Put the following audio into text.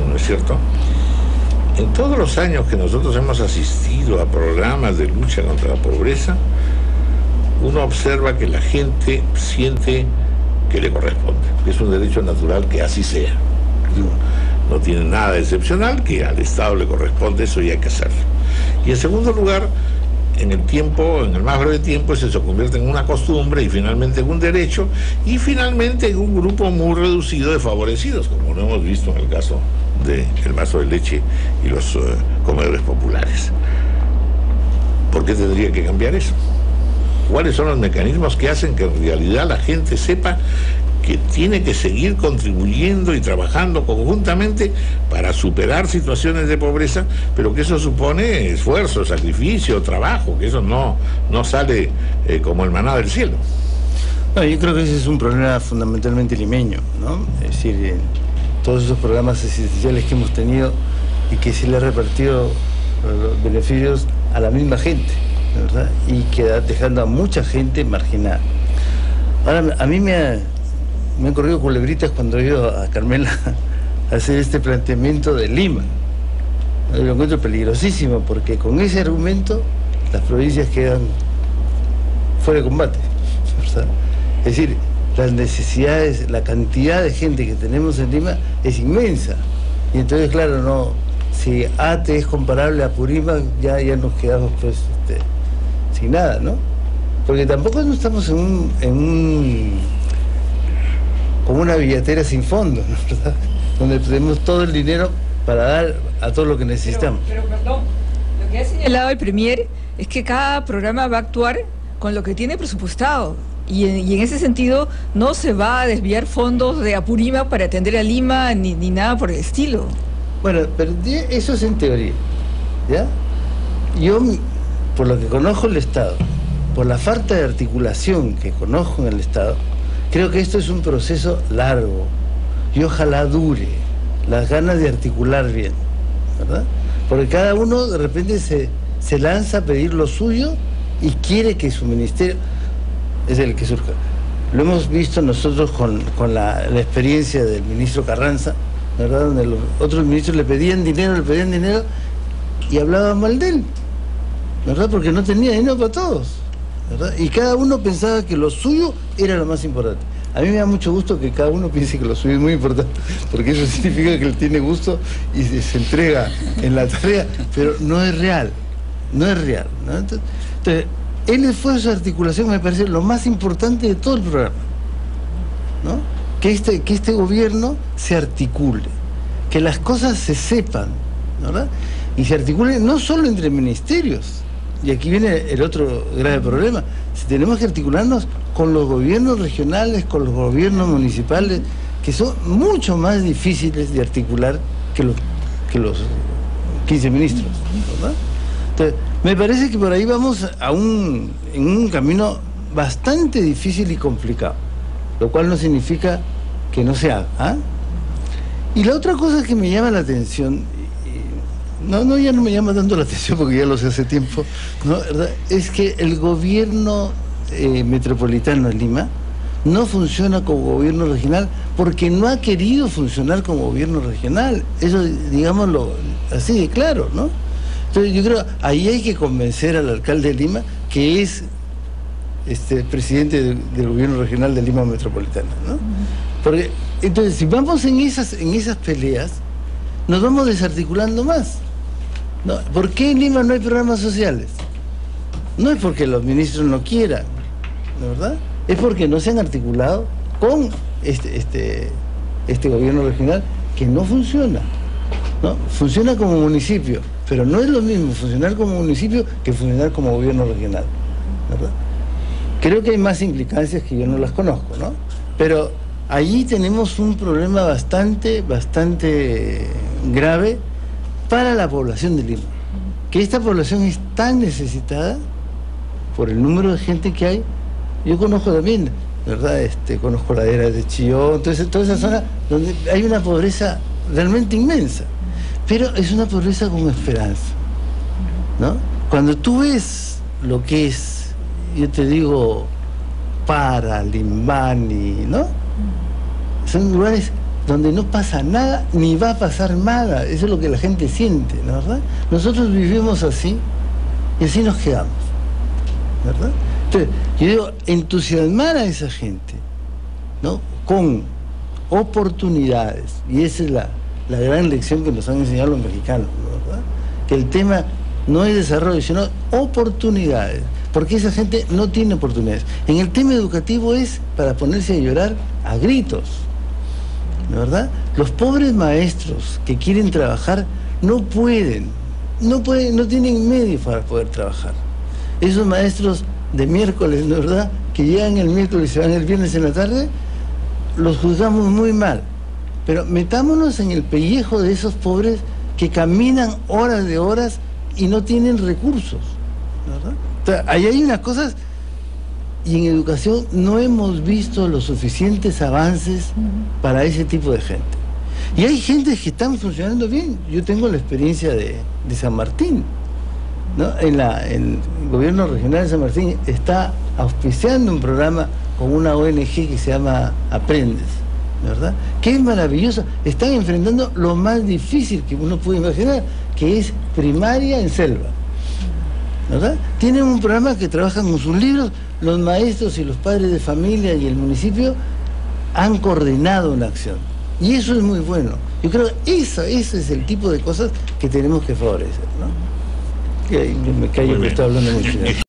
¿no es cierto? En todos los años que nosotros hemos asistido a programas de lucha contra la pobreza, uno observa que la gente siente que le corresponde, que es un derecho natural que así sea. No, tiene nada excepcional, que al Estado le corresponde eso y hay que hacerlo. Y en segundo lugar, en el tiempo, en el más breve tiempo, se convierte en una costumbre y finalmente en un derecho y finalmente en un grupo muy reducido de favorecidos, como lo hemos visto en el caso del vaso de leche y los eh, comedores populares. ¿Por qué tendría que cambiar eso? ¿Cuáles son los mecanismos que hacen que en realidad la gente sepa que tiene que seguir contribuyendo y trabajando conjuntamente para superar situaciones de pobreza, pero que eso supone esfuerzo, sacrificio, trabajo, que eso no, no sale eh, como el maná del cielo. yo creo que ese es un problema fundamentalmente limeño, ¿no? Es decir, todos esos programas asistenciales que hemos tenido y que se le ha repartido los beneficios a la misma gente, ¿verdad? Y queda dejando a mucha gente marginada. Ahora, a mí me ha, me han corrido culebritas cuando he ido a Carmela a hacer este planteamiento de Lima. Lo encuentro peligrosísimo porque con ese argumento las provincias quedan fuera de combate. Es decir, las necesidades, la cantidad de gente que tenemos en Lima es inmensa. Y entonces, claro, no, si ATE es comparable a Purímac, ya, ya nos quedamos pues este, sin nada, ¿no? Porque tampoco no estamos en un como una billetera sin fondo, ¿verdad? donde tenemos todo el dinero para dar a todo lo que necesitamos. Pero, perdón, lo que ha señalado el Premier es que cada programa va a actuar con lo que tiene presupuestado. Y en, ese sentido no se va a desviar fondos de Apurima para atender a Lima ni, ni nada por el estilo. Bueno, pero eso es en teoría. ¿Ya? Yo, por lo que conozco el Estado, por la falta de articulación que conozco en el Estado, Creo que esto es un proceso largo y ojalá dure las ganas de articular bien, ¿verdad? Porque cada uno de repente se, se lanza a pedir lo suyo y quiere que su ministerio es el que surja. Lo hemos visto nosotros con, la, experiencia del ministro Carranza, ¿verdad? Donde los otros ministros le pedían dinero, le pedían dinero y hablaban mal de él, ¿verdad? Porque no tenía dinero para todos. Y cada uno pensaba que lo suyo era lo más importante. A mí me da mucho gusto que cada uno piense que lo suyo es muy importante, porque eso significa que él tiene gusto y se entrega en la tarea, pero no es real, no es real. Entonces, el esfuerzo de articulación me parece lo más importante de todo el programa. Que, este, que este gobierno se articule, que las cosas se sepan, ¿verdad? Y se articule no solo entre ministerios, y aquí viene el otro grave problema, si tenemos que articularnos con los gobiernos regionales, con los gobiernos municipales, que son mucho más difíciles de articular que los, que los 15 ministros. Entonces, me parece que por ahí vamos a un, en un camino bastante difícil y complicado, lo cual no significa que no se haga. ¿ah? Y la otra cosa que me llama la atención, no, no, ya no me llama tanto la atención porque ya lo sé hace tiempo, ¿no? es que el gobierno eh, metropolitano de Lima no funciona como gobierno regional porque no ha querido funcionar como gobierno regional. Eso, digámoslo así de claro, ¿no? Entonces yo creo, ahí hay que convencer al alcalde de Lima que es este presidente del, gobierno regional de Lima Metropolitana, ¿no? Porque, entonces, si vamos en esas, en esas peleas, nos vamos desarticulando más. ¿Por qué en Lima no hay programas sociales? No es porque los ministros no quieran, verdad? Es porque no se han articulado con este, este, este gobierno regional que no funciona. ¿no? Funciona como municipio, pero no es lo mismo funcionar como municipio que funcionar como gobierno regional. ¿verdad? Creo que hay más implicancias que yo no las conozco, ¿no? Pero allí tenemos un problema bastante, bastante grave para la población de Lima. Que esta población es tan necesitada por el número de gente que hay. Yo conozco también, ¿verdad? Este, conozco la era de Chillón, entonces, toda esa zona donde hay una pobreza realmente inmensa. Pero es una pobreza con esperanza. ¿no? Cuando tú ves lo que es, yo te digo, para, Limbani, ¿no? Son lugares donde no pasa nada ni va a pasar nada. Eso es lo que la gente siente, ¿no verdad? Nosotros vivimos así y así nos quedamos, ¿verdad? Entonces, yo digo, entusiasmar a esa gente, ¿no? Con oportunidades, y esa es la, la gran lección que nos han enseñado los mexicanos, ¿no ¿verdad? Que el tema no es desarrollo, sino oportunidades, porque esa gente no tiene oportunidades. En el tema educativo es para ponerse a llorar a gritos, ¿no verdad? Los pobres maestros que quieren trabajar no pueden, no pueden, no tienen medios para poder trabajar. Esos maestros de miércoles, ¿no verdad? Que llegan el miércoles y se van el viernes en la tarde, los juzgamos muy mal. Pero metámonos en el pellejo de esos pobres que caminan horas de horas y no tienen recursos. ¿verdad? O ahí hay unas cosas y en educación no hemos visto los suficientes avances para ese tipo de gente. Y hay gente que están funcionando bien. Yo tengo la experiencia de, de San Martín. ¿no? En, la, el gobierno regional de San Martín está auspiciando un programa con una ONG que se llama Aprendes, ¿verdad? Que es maravilloso. Están enfrentando lo más difícil que uno puede imaginar, que es primaria en selva. ¿Verdad? Tienen un programa que trabajan con sus libros, los maestros y los padres de familia y el municipio han coordinado una acción. Y eso es muy bueno. Yo creo que eso, ese es el tipo de cosas que tenemos que favorecer. ¿no? Que me callo que estoy hablando mucho.